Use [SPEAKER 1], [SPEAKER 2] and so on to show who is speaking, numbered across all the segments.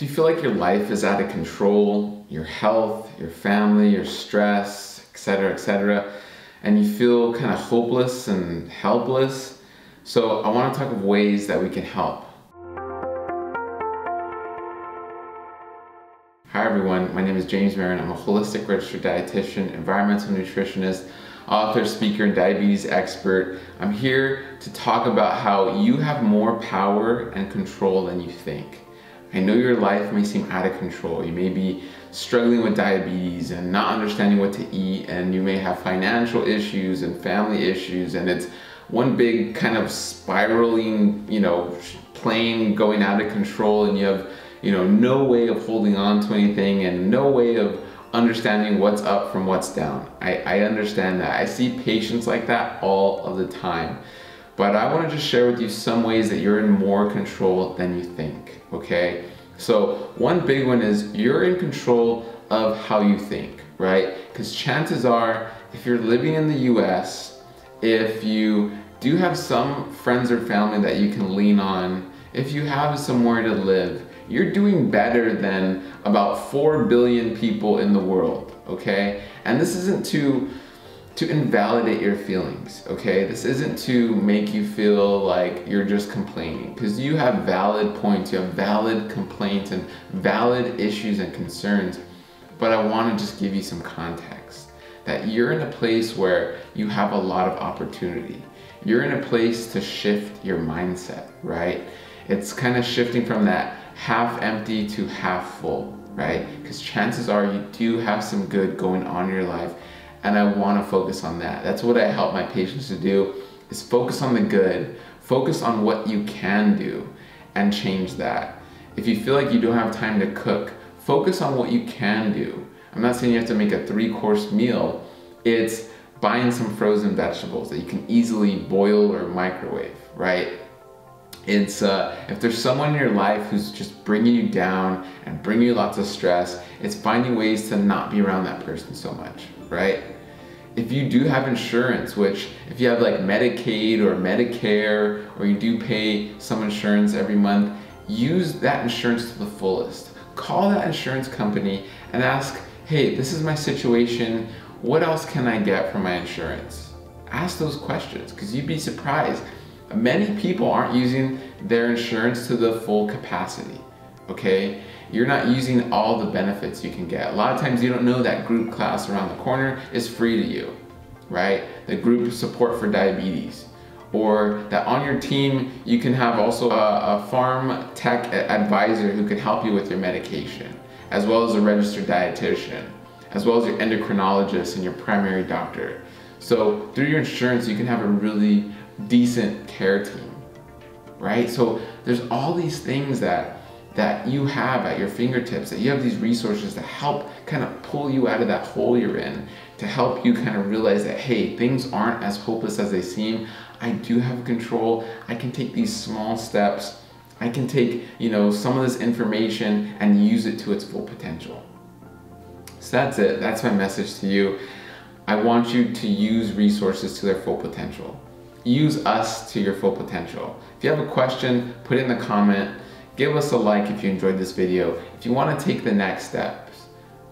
[SPEAKER 1] Do you feel like your life is out of control? Your health, your family, your stress, etc., etc., and you feel kind of hopeless and helpless? So, I want to talk of ways that we can help. Hi everyone, my name is James Marin. I'm a holistic registered dietitian, environmental nutritionist, author, speaker, and diabetes expert. I'm here to talk about how you have more power and control than you think. I know your life may seem out of control. You may be struggling with diabetes and not understanding what to eat, and you may have financial issues and family issues, and it's one big kind of spiraling, you know, plane going out of control, and you have, you know, no way of holding on to anything and no way of understanding what's up from what's down. I, I understand that. I see patients like that all of the time. But I want to just share with you some ways that you're in more control than you think, okay? So one big one is you're in control of how you think, right? Because chances are, if you're living in the US, if you do have some friends or family that you can lean on, if you have somewhere to live, you're doing better than about 4 billion people in the world, okay? And this isn't to to invalidate your feelings, okay? This isn't to make you feel like you're just complaining because you have valid points, you have valid complaints and valid issues and concerns. But I want to just give you some context that you're in a place where you have a lot of opportunity. You're in a place to shift your mindset, right? It's kind of shifting from that half empty to half full, right? Because chances are you do have some good going on in your life and I want to focus on that. That's what I help my patients to do is focus on the good, focus on what you can do and change that. If you feel like you don't have time to cook, focus on what you can do. I'm not saying you have to make a three course meal. It's buying some frozen vegetables that you can easily boil or microwave, right? It's uh, if there's someone in your life who's just bringing you down and bringing you lots of stress, it's finding ways to not be around that person so much, right? If you do have insurance, which if you have like Medicaid or Medicare, or you do pay some insurance every month, use that insurance to the fullest. Call that insurance company and ask, hey, this is my situation. What else can I get from my insurance? Ask those questions because you'd be surprised many people aren't using their insurance to the full capacity, okay? You're not using all the benefits you can get. A lot of times you don't know that group class around the corner is free to you, right? The group support for diabetes. Or that on your team, you can have also a, a pharm tech advisor who can help you with your medication, as well as a registered dietitian, as well as your endocrinologist and your primary doctor. So through your insurance, you can have a really decent care team, right? So there's all these things that that you have at your fingertips, that you have these resources to help kind of pull you out of that hole you're in, to help you kind of realize that, hey, things aren't as hopeless as they seem. I do have control. I can take these small steps. I can take, you know, some of this information and use it to its full potential. So that's it. That's my message to you. I want you to use resources to their full potential use us to your full potential. If you have a question, put it in the comment. Give us a like if you enjoyed this video. If you want to take the next steps,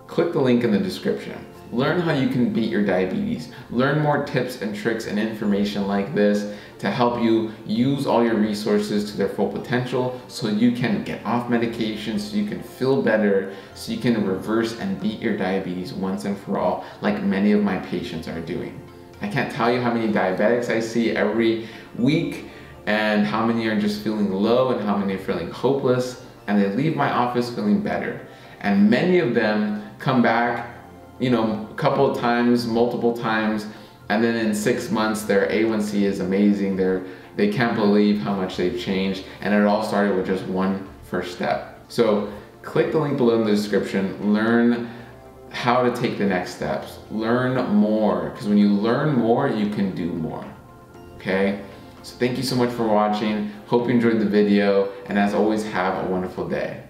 [SPEAKER 1] click the link in the description. Learn how you can beat your diabetes. Learn more tips and tricks and information like this to help you use all your resources to their full potential so you can get off medication, so you can feel better, so you can reverse and beat your diabetes once and for all like many of my patients are doing. I can't tell you how many diabetics I see every week and how many are just feeling low and how many are feeling hopeless and they leave my office feeling better. And many of them come back, you know, a couple of times, multiple times, and then in six months their A1C is amazing. They're, they can't believe how much they've changed and it all started with just one first step. So click the link below in the description, learn how to take the next steps. Learn more, because when you learn more, you can do more, okay? So thank you so much for watching. Hope you enjoyed the video, and as always, have a wonderful day.